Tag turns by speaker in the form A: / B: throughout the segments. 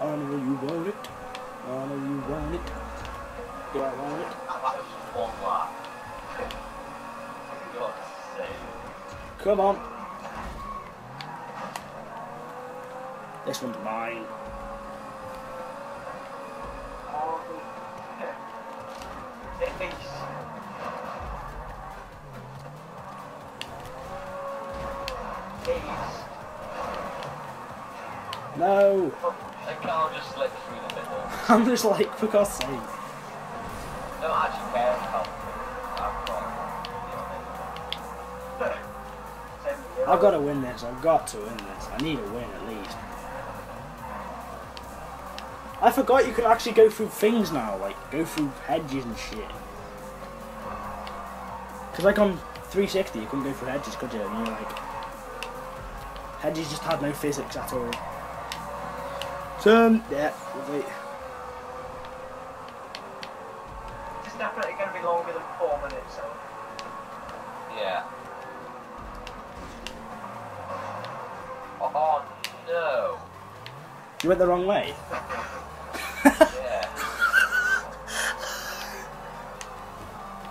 A: I know you want it. I know you want it. Do I want it?
B: That was just one lap. For God's.
A: Come on. This one's mine.
B: It is. It is.
A: No.
B: Just slipped through the middle.
A: I'm just like, for God's sake.
B: don't actually care I've got
A: I've got to win this. I've got to win this. I need a win at least. I forgot you could actually go through things now, like go through hedges and shit. Cause like on 360 you couldn't go through hedges, could you? And you're like, hedges just had no physics at all. So um, yeah, wait.
C: It's definitely going to be longer than four minutes. So.
B: Yeah. Oh no.
A: You went the wrong way.
B: Yeah.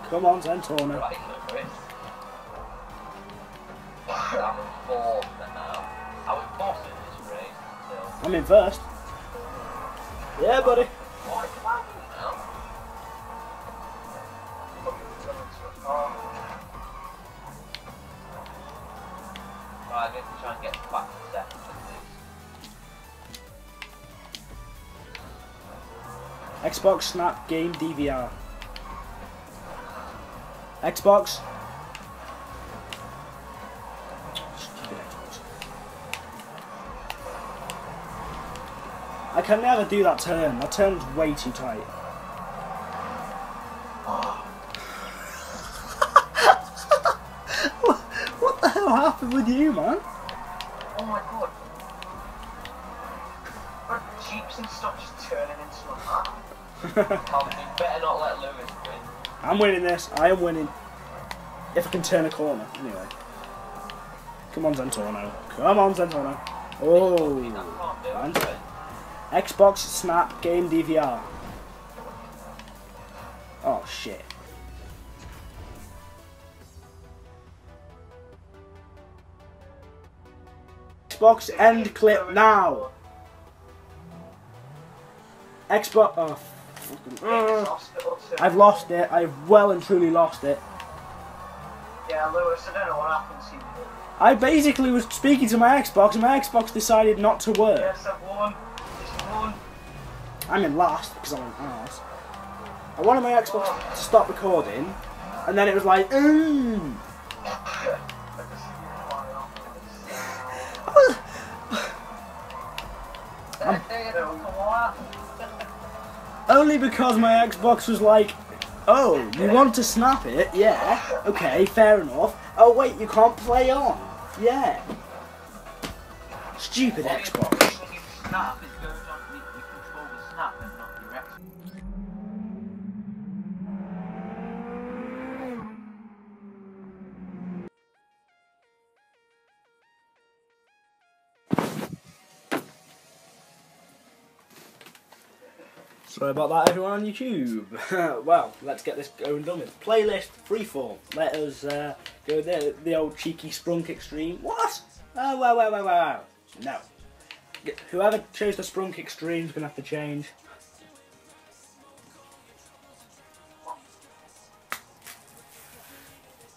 A: Come on, Zentorno.
B: Right, Lewis. I'm fourth now. I was boss in this race.
A: I'm in first. Yeah, buddy.
B: What? Now? Right, I'm going to try and get back to second.
A: Xbox Snap Game DVR. Xbox. Can never do that turn. That turn's way too tight. what, what the hell happened with you, man?
C: oh my god. Are jeeps and stuff just turning into a hat?
B: Tom, better not let Lewis win.
A: I'm winning this. I am winning. If I can turn a corner, anyway. Come on, Zentorno. Come on, Zentorno. Oh.
B: I
A: Xbox Snap Game DVR. Oh shit. Xbox end clip now. Xbox. Oh. Uh. I've lost it. I've well and truly lost it.
C: Yeah, Lewis, I don't know what happened to you.
A: I basically was speaking to my Xbox, and my Xbox decided not to work.
C: Yes, I've won.
A: I'm in last because I'm an ass. I wanted my Xbox to stop recording, and then it was like. Only because my Xbox was like, oh, you want to snap it? Yeah. Okay, fair enough. Oh wait, you can't play on. Yeah. Stupid Xbox. Sorry about that, everyone on YouTube. well, let's get this going done with. Playlist freeform. Let us uh, go there. The old cheeky sprunk extreme. What? Oh, wow, wow, wow, wow. No. Whoever chose the sprunk extreme is gonna have to change.
B: I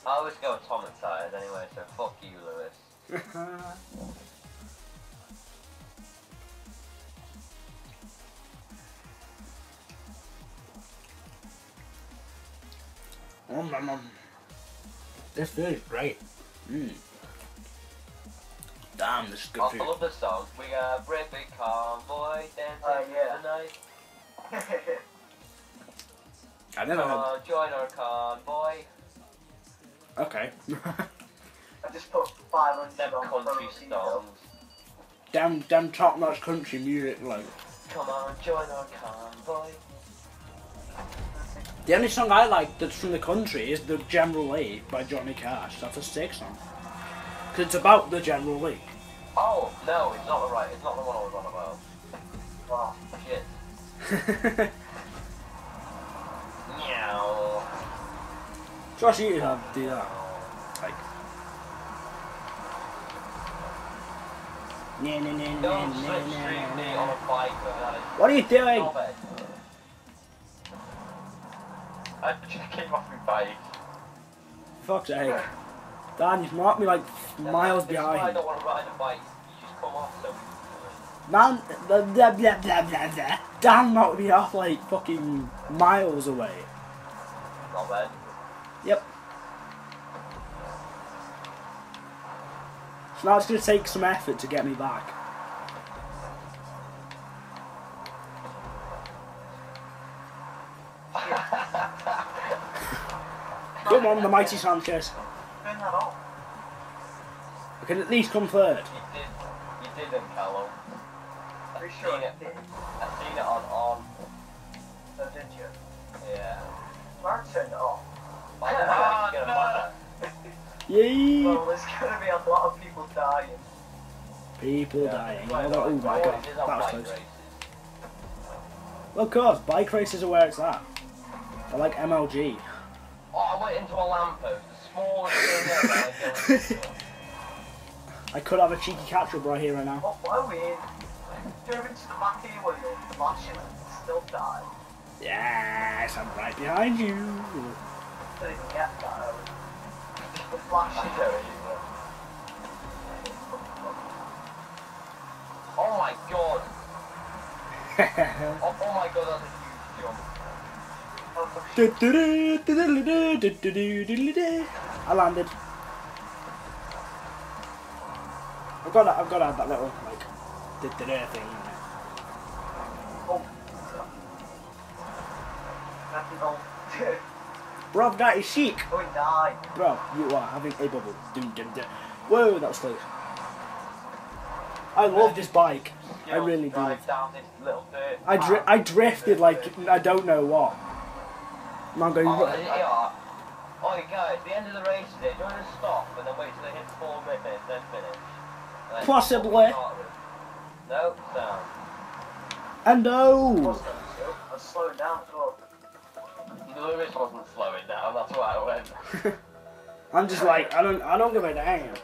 B: always go with Tom and Tired anyway, so fuck you, Lewis.
A: Oh, my mum. This food is great. Mm. Damn, this is good
B: Oh,
A: food.
B: I love this song. We got a great big convoy dancing
C: Oh, yeah.
B: the night.
A: I never
B: Come
A: heard.
B: on, join our convoy.
A: Okay.
C: I just put 500
B: Them
C: on
B: country
C: for
B: songs.
A: damn, damn top-notch country music, like.
B: Come on, join our convoy.
A: The only song I like that's from the country is the General Lee by Johnny Cash. That's a sick song. Because it's about the General Lee.
B: Oh, no, it's not the right, it's not the one I was on about.
C: Oh, wow.
B: Meow.
A: Josh Eaton have to uh, do that. Like. What are you doing?
B: I just came off my bike.
A: Fuck's sake. Dan, you've marked me like miles
B: This is why I
A: behind.
B: don't want to ride a bike. You just come off so.
A: Man, blah, blah, blah, blah, blah, blah. Dan knocked me off like fucking miles away.
B: Not bad.
A: Yep. So now it's going to take some effort to get me back. Come on, the mighty Sanchez.
C: Turn that off.
A: I can at least come third.
B: You did. You didn't, Callum. I've
C: sure
B: seen
C: I
B: it.
C: did.
B: I've seen it on on.
C: So did you?
B: Yeah.
C: Mark turned it off.
B: I don't know how it's gonna matter.
A: Yay!
C: Well, there's gonna be a lot of people dying.
A: People
B: Yeah.
A: dying.
B: Right,
A: Oh, that- oh my god, that was close.
B: races.
A: Well, of course, bike races are where it's at. I like MLG.
B: I into a lamppost, the smallest thing ever. I killed it.
A: I could have a cheeky catch up right here right now.
C: Oh, why are we in? Drove into the back here where you're flashing and still die.
A: Yes, I'm right behind you.
C: Didn't even get that. The
B: I
C: flashing.
B: don't. Oh my god. Oh, oh my god, that's a huge jump.
A: I landed. I've got to, I've got to have that little like da-da-da thing.
C: Oh.
A: Bro, that is chic.
C: Oh, died.
A: Bro, you are having a bubble. Dum, dum, dum. Whoa, that was close. I love this bike. I really do. I, dri- I drifted like I don't know what. Man going.
B: Oh, there you are. Oh, you guys, the end of the race today, do you want to stop and then wait till they hit four minutes, then finish? Then
A: Possibly.
B: start with- No.
A: And no.
C: I was slowing down as well.
B: Lewis wasn't slowing down, that's why I went.
A: I'm just like I don't I don't give a damn.